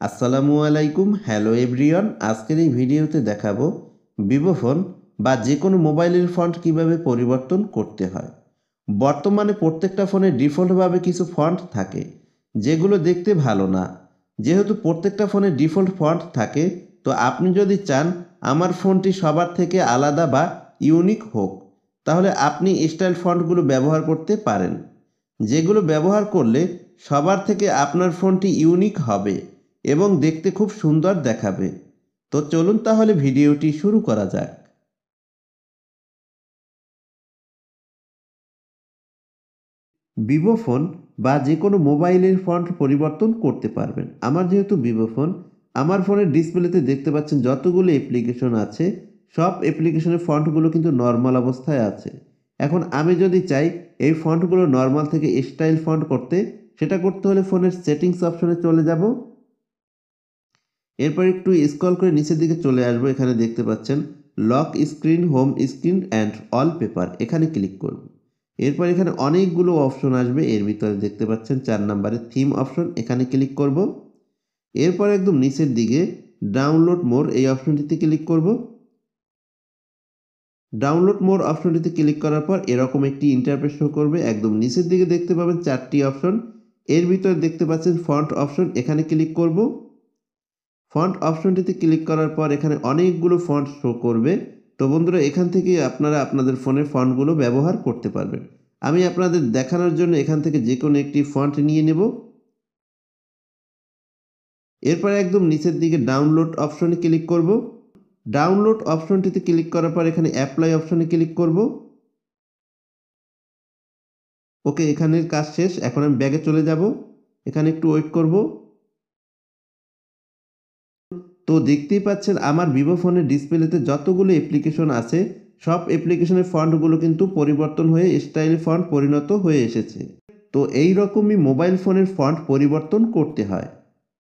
আসসালামু আলাইকুম, hello everyone. আজকের এই ভিডিওতে দেখাবো ভিভো ফোন বা যে কোনো মোবাইলের ফন্ট কীভাবে পরিবর্তন করতে হয়। বর্তমানে প্রত্যেকটা ফোনে ডিফল্টভাবে কিছু ফন্ট থাকে, যেগুলো দেখতে ভালো না। যেহেতু প্রত্যেকটা ফোনে ডিফল্ট ফন্ট থাকে, তো আপনি যদি চান আমার ফোনটি সবার থেকে আলাদা বা ইউনিক হোক, তাহলে আপনি স্টাইল ফন্টগুলো ব্যবহার করতে পারেন। যেগুলো ব্যবহার করলে সবার থেকে আপনার ফোনটি ইউনিক হবে। এবং দেখতে খুব সুন্দর দেখাবে। তো চলুন তাহলে ভিডিওটি শুরু করা যাক। ভিভো ফোন বা যে কোনো মোবাইলের ফন্ট পরিবর্তন করতে পারবেন। আমার যেহেতু ভিভো ফোন আমার ফোনের ডিসপ্লেতে দেখতে পাচ্ছেন যতগুলো অ্যাপ্লিকেশন আছে, সব অ্যাপ্লিকেশনের ফন্টগুলো কিন্তু নর্মাল অবস্থায় আছে। এখন আমি যদি চাই এই ফন্টগুলো নর্মাল থেকে স্টাইল ফন্ট করতে, সেটা করতে হলে ফোনের সেটিংস অপশনে চলে যাব। এরপর একটু স্ক্রল করে নিচের দিকে চলে আসব, এখানে দেখতে পাচ্ছেন lock screen home screen and wallpaper এখানে ক্লিক করব। এরপর এখানে অনেকগুলো অপশন আসবে, এর ভিতরে দেখতে পাচ্ছেন চার নম্বরে থিম অপশন এখানে ক্লিক করব। এরপর একদম নিচের দিকে ডাউনলোড মোর এই অপশনটিতে ক্লিক করব। ডাউনলোড মোর অপশনটিতে ক্লিক করার পর এরকম একটি ইন্টারফেস শো করবে, একদম নিচের দিকে দেখতে পাবেন চারটি অপশন এর ভিতরে দেখতে পাচ্ছেন ফন্ট অপশন এখানে ক্লিক করব। ফন্ট অপশনটিতে ক্লিক করার পর এখানে অনেকগুলো ফন্ট শো করবে। তো বন্ধুরা, এখান থেকে আপনারা আপনাদের ফোনের ফন্টগুলো ব্যবহার করতে পারবেন। আমি আপনাদের দেখানোর জন্য এখান থেকে যে কোনো একটি ফন্ট নিয়ে নেব। এরপর একদম নিচের দিকে ডাউনলোড অপশনে ক্লিক করব। ডাউনলোড অপশনটিতে ক্লিক করার পর এখানে অ্যাপ্লাই অপশনে ক্লিক করব। ওকে, এখানের কাজ শেষ। এখন আমি ব্যাগে চলে যাব। এখানে একটু ওয়েট করব। তো দেখতেই পাচ্ছেন আমার ভিভো ফোনের ডিসপ্লেতে যতগুলো অ্যাপ্লিকেশন আছে, সব অ্যাপ্লিকেশনের ফন্টগুলো কিন্তু পরিবর্তন হয়ে স্টাইল ফন্ট পরিণত হয়ে এসেছে। তো এই রকমই মোবাইল ফোনের ফন্ট পরিবর্তন করতে হয়।